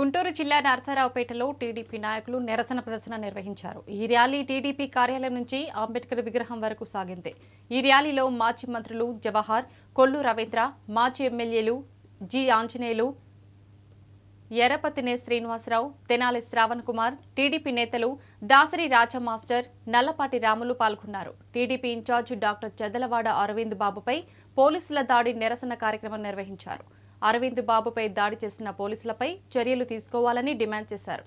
గుంటూరు జిల్లా నరసరావుపేటలో టీడీపీ నాయకులు నిరసన ప్రదర్శన నిర్వహించారు. ఈ ర్యాలీ టీడీపీ కార్యాలయం నుంచి అంబేద్కర్ విగ్రహం వరకు సాగింది. ఈ ర్యాలీలో మాజీ మంత్రులు జవహర్ కొల్లు రవీంద్ర మాజీ ఎమ్మెల్యేలు జి ఆంజనేయులు ఎర్రపతినే శ్రీనివాసరావు తెనాలి శ్రావణ్ కుమార్ టీడీపీ నేతలు దాసరి రాజా మాస్టర్ నల్లపాటి రాములు పాల్గొన్నారు. TDP in-charge doctor Chedalavada Aravind బాబుపై పోలీసుల దాడి నిరసన కార్యక్రమం నిర్వహించారు. అరవింద్ బాబుపై దాడి చేసిన పోలీసులపై చర్యలు తీసుకోవాలని డిమాండ్ చేశారు.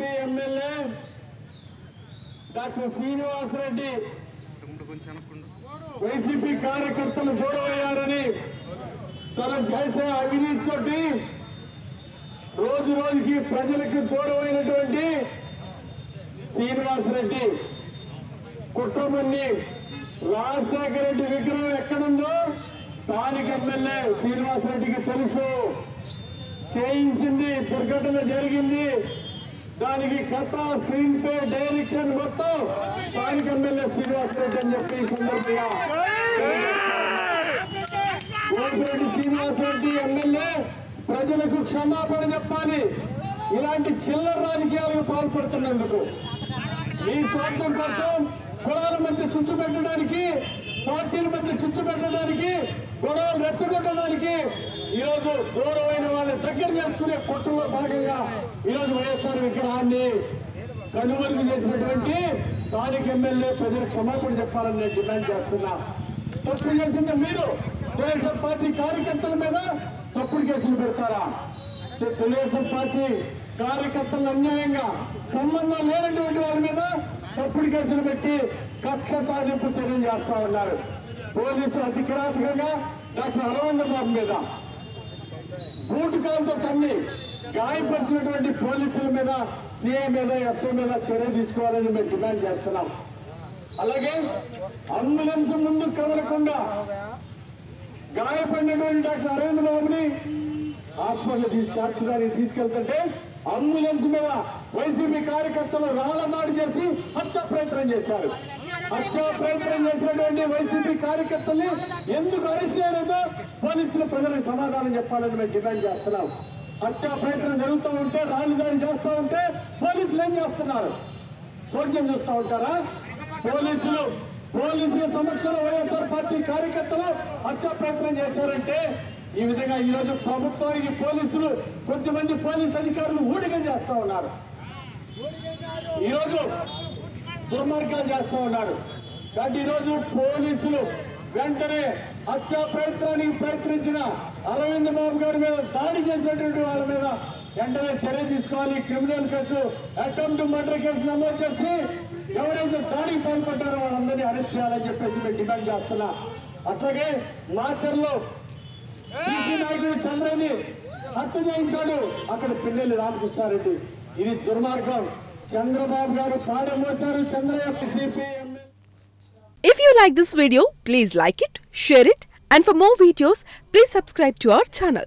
MP MLA doctor Srinivasa Reddy YCP కార్యకర్తలు గౌరవయ్యారని తన చేసే అవినీతితోటి రోజు రోజుకి ప్రజలకు దూరమైనటువంటి శ్రీనివాసరెడ్డి కుట్రమన్ని రాజశేఖర రెడ్డి విగ్రహం ఎక్కడుందో స్థానిక ఎమ్మెల్యే శ్రీనివాసరెడ్డికి తెలుసు. చేయించింది దుర్ఘటన జరిగింది. దానికి కథ స్క్రీన్ పే డైరెక్షన్ మొత్తం స్థానిక ఎమ్మెల్యే శ్రీనివాస్ రెడ్డి అని చెప్పి సందర్భంగా కోటిరెడ్డి శ్రీనివాస్ రెడ్డి ఎమ్మెల్యే ప్రజలకు క్షమాపణ చెప్పాలి. ఇలాంటి చిల్లర రాజకీయాలకు పాల్పడుతున్నందుకు మీ స్వార్థం కోసం కులాల మధ్య చిచ్చు పెట్టడానికి పార్టీల మధ్య చిచ్చు పెట్టడానికి గొడవలు రెచ్చగొట్టడానికి ఈరోజు దూరమైన వాళ్ళని దగ్గర చేసుకునే కుట్రలో భాగంగా విగ్రహాన్ని కనుమరుగు చేసినటువంటి స్థానిక ఎమ్మెల్యే ప్రజలు క్షమాపణ చెప్పాలని నేను డిమాండ్ చేస్తున్నా. తప్పు చేసింది మీరు. తెలుగుదేశం పార్టీ కార్యకర్తల మీద తప్పుడు కేసులు పెడతారా? తెలుగుదేశం పార్టీ కార్యకర్తలు అన్యాయంగా సంబంధం లేనటువంటి వాళ్ళ మీద తప్పుడు కేసులు పెట్టి కక్ష సాధింపు చర్యలు చేస్తా ఉన్నారు. పోలీసులు అతి కిరాతకంగా డాక్టర్ అరవింద బాబు మీద. బూటు కాలుతో తన్ని గాయపరిచినటువంటి పోలీసుల మీద సిఐ మీద ఎస్ఐ మీద చర్య తీసుకోవాలని మేము డిమాండ్ చేస్తున్నాం. అలాగే అంబులెన్స్ ముందు కదలకుండా గాయపడినటువంటి డాక్టర్ అరవింద్ బాబుని హాస్పిటల్ తీసి చేర్చడానికి తీసుకెళ్తుంటే అంబులెన్స్ మీద వైసీపీ కార్యకర్తలు రాళ్ళ చేసి హత్య ప్రయత్నం చేశారు. హత్య ప్రయత్నం చేసినటువంటి వైసీపీ కార్యకర్తల్ని ఎందుకు అరెస్ట్ చేయలేదో పోలీసులు ప్రజలకు సమాధానం చెప్పాలని మేము డిమాండ్ చేస్తున్నాం. హత్యా ప్రయత్నం జరుగుతూ ఉంటే రాళ్ళు దాడి చేస్తూ ఉంటే పోలీసులు ఏం చేస్తున్నారు? సోద్యం చూస్తూ ఉంటారా? పోలీసులు పోలీసుల సమక్షంలో వైఎస్ఆర్ పార్టీ కార్యకర్తలు హత్య ప్రయత్నం చేశారంటే ఈ విధంగా ఈరోజు ప్రభుత్వానికి పోలీసులు కొద్దిమంది పోలీసు అధికారులు ఊడిగం చేస్తూ ఉన్నారు. ఈరోజు దుర్మార్గాలు చేస్తూ ఉన్నారు. కాబట్టి ఈరోజు పోలీసులు వెంటనే హత్యా ప్రయత్నానికి ప్రయత్నించిన అరవింద్ బాబు గారి మీద దాడి చేసినటువంటి వాళ్ళ మీద వెంటనే చర్య తీసుకోవాలి. Criminal case attempt murder case నమోదు చేసి ఎవరైతే దాడికి పాల్పడ్డారో వాళ్ళందరినీ అరెస్ట్ చేయాలని చెప్పేసి మేము డిమాండ్ చేస్తున్నా. అట్లాగే మాచర్లో బీసీ నాయకుడు చంద్రని హత్య చేయించాడు. అక్కడ పిన్నెల్లి రామకృష్ణారెడ్డి. ఇది దుర్మార్గం. చంద్రబాబు గారు పాడ మోసారు Chandraiah CPM if you like this video please like it share it and for more videos, please subscribe to our channel.